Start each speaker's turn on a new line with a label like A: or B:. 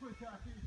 A: Put that in.